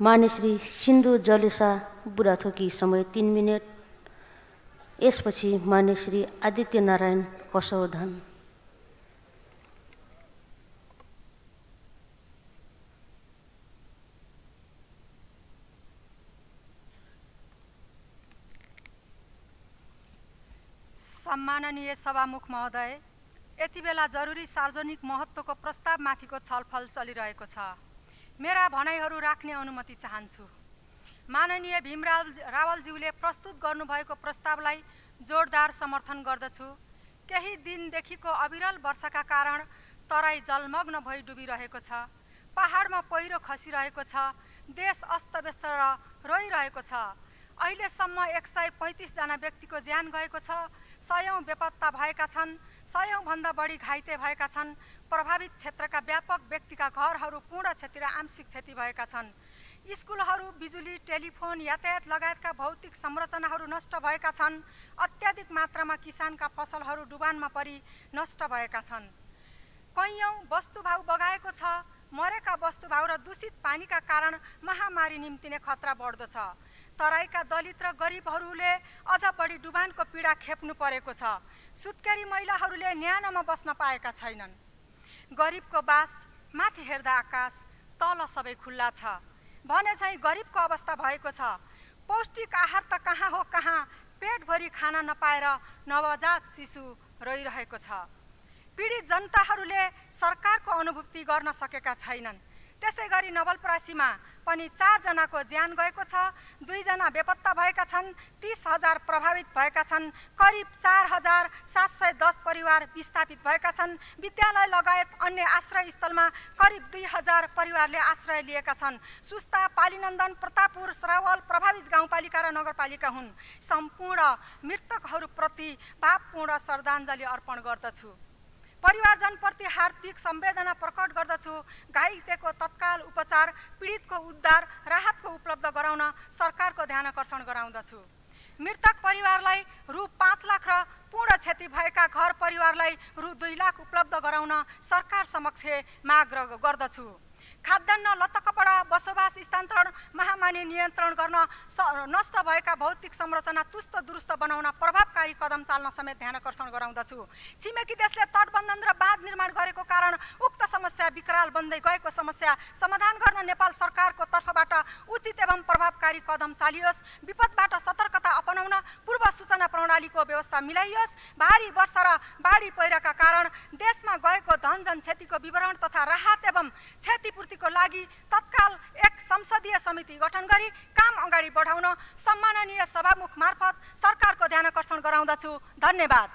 मान्यश्री सिन्धु जलेसा बुढाथोकी समय तिन मिनट। यसपछि मान्यश्री आदित्य नारायण कसौधन सम्माननीय सभामुख महोदय यति बेला जरुरी सार्वजनिक महत्त्वको प्रस्तावमाथिको छलफल चलिरहेको छ। मेरा भनाइहरू राख्ने अनुमति चाहन्छु। माननीय भीमराव रावलज्यूले प्रस्तुत गर्नुभएको प्रस्तावलाई जोडदार समर्थन गर्दछु। केही दिनदेखिको अविरल वर्षाका कारण तराई जलमग्न भई डुबिरहेको छ। पहाडमा पहिरो खसिरहेको छ। देश अस्तव्यस्त र रोइरहेको छ। अहिलेसम्म एक सय पैँतिसजना व्यक्तिको ज्यान गएको छ। सयौँ बेपत्ता भएका छन् सयौँभन्दा बढी घाइते भएका छन् प्रभावित क्षेत्रका व्यापक व्यक्तिका घरहरू पूर्ण क्षति र आंशिक क्षति भएका छन्। स्कुलहरू बिजुली टेलिफोन यातायात लगायतका भौतिक संरचनाहरू नष्ट भएका छन् अत्याधिक मात्रामा किसानका फसलहरू डुबानमा परि नष्ट भएका छन्। कैयौँ वस्तुभाउ बगाएको छ मरेका वस्तुभाउ र दूषित पानीका कारण महामारी निम्तिने खतरा बढ्दो छ। तराईका दलित र गरिबहरूले अझ बढी डुबानको पीडा खेप्नु परेको छ। सुत्केरी महिलाहरूले न्यानोमा बस्न पाएका छैनन्। गरिबको बास माथि हेर्दा आकाश तल सबै खुल्ला छ। भने चाहिँ गरिबको अवस्था भएको छ। पौष्टिक आहार त कहाँ हो कहाँ? पेटभरि खाना नपाएर नवजात शिशु रोइरहेको छ। पीडित जनताहरूले सरकारको अनुभूति गर्न सकेका छैनन्। त्यसै गरी नवलपरासीमा पनि चारजनाको ज्यान गएको छ। दुईजना बेपत्ता भएका छन् तिस हजार प्रभावित भएका छन् करिब चार हजार सात सय दस परिवार विस्थापित भएका छन्। विद्यालय लगायत अन्य आश्रय स्थलमा करिब दुई हजार परिवारले आश्रय लिएका छन्। सुस्ता पालीनन्दन प्रतापपुर सरावल प्रभावित गाउँपालिका र नगरपालिका हुन्। सम्पूर्ण मृतकहरूप्रति भावपूर्ण श्रद्धाञ्जली अर्पण गर्दछु। परिवारजनप्रति हार्दिक संवेदना प्रकट गर्दछु। घाइतेको तत्काल उपचार पीडितको उद्धार राहतको उपलब्ध गराउन सरकारको ध्यान आकर्षण गराउँदछु। मृतक परिवारलाई रु पाँच लाख र पूर्ण क्षति भएका घर परिवारलाई रु दुई लाख उपलब्ध गराउन सरकार समक्ष माग गर्दछु। खाद्यान्न लत्ता कपडा बसोबास स्थानान्तरण महामारी नियन्त्रण गर्न नष्ट भएका भौतिक संरचना तुस्त दुरुस्त बनाउन प्रभावकारी कदम चाल्न समेत ध्यान आकर्षण गराउँदछु। छिमेकी देशले तटबन्धन र बाँध निर्माण गरेको कारण उक्त समस्या विकराल बन्दै गएको समस्या समाधान गर्न नेपाल सरकारको तर्फबाट उचित एवं प्रभावकारी कदम चालियोस्। विपदबाट सतर्कता अपनाउन पूर्व सूचना प्रणालीको व्यवस्था मिलाइयोस्। भारी वर्षा र बाढी पहिराका कारण देशमा गएको धनजन क्षतिको विवरण तथा राहत एवं क्षतिपूर्ति पूर्तिको लागि तत्काल एक संसदीय समिति गठन गरी काम अगाडि बढाउन सम्माननीय सभामुख मार्फत सरकारको ध्यान आकर्षण गराउँदछु। धन्यवाद।